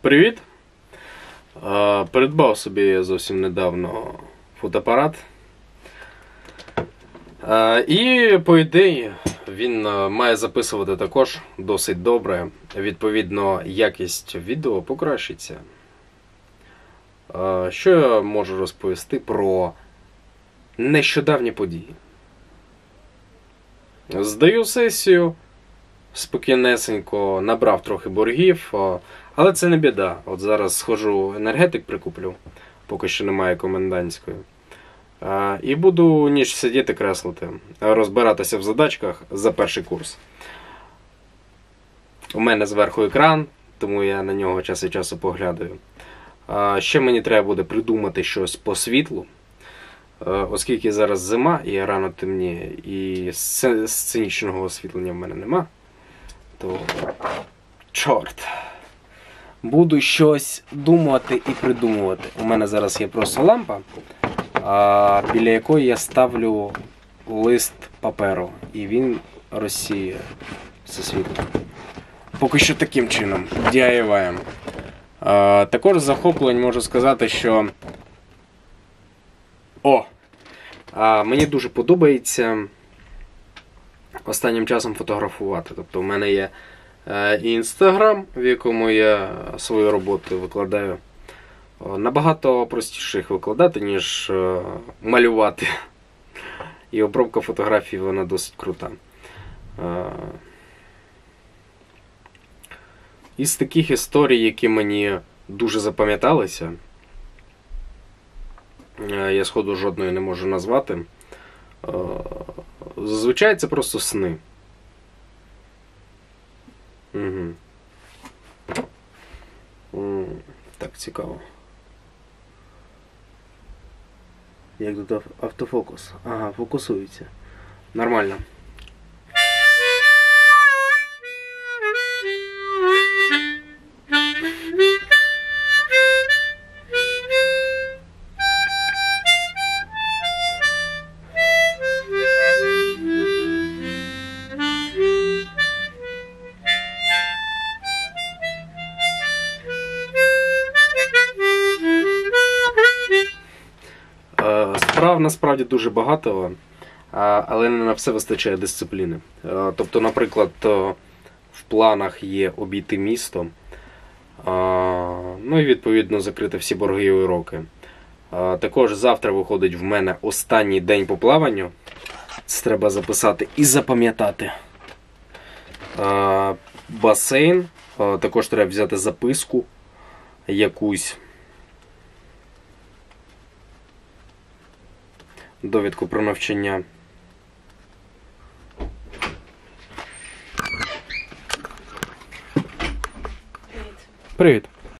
Привіт. Придбав собі зовсім недавно фотоапарат. І, по ідеї, він має записувати також досить добре. Відповідно, якість відео покращиться. Що я можу розповісти про нещодавні події? Здаю сесію спокійнесенько, набрав трохи боргів, але це не біда. От зараз схожу енергетик прикуплю, поки що немає комендантської. І буду ніж сидіти креслити, розбиратися в задачках за перший курс. У мене зверху екран, тому я на нього час від часу поглядаю. Ще мені треба буде придумати щось по світлу. Е, Оскільки зараз зима і рано темніє, і сценічного освітлення в мене нема, то чорт. Буду щось думати і придумувати. У мене зараз є просто лампа, біля якої я ставлю лист паперу, і він розсіє все світло. Поки що таким чином. DIY. Також захоплень можу сказати, що. О! Мені дуже подобається останнім часом фотографувати. Тобто, у мене є е, інстаграм, в якому я свою роботу викладаю. Набагато простіше їх викладати, ніж е, малювати. І обробка фотографій вона досить крута. Е, Із таких історій, які мені дуже запам'яталися, е, я сходу жодної не можу назвати. Зазвичай це просто сни. Угу. Так, цікаво. Як тут ав- автофокус? Ага, фокусується. Нормально. Е, Справ насправді дуже багато, але не на все вистачає дисципліни. Е, Тобто, наприклад, е, в планах є обійти місто, ну і відповідно закрити всі борги і уроки. Також завтра виходить в мене останній день по плаванню. Це треба записати і запам'ятати. Басейн. Також треба взяти записку якусь. Довідку про навчання. Привіт.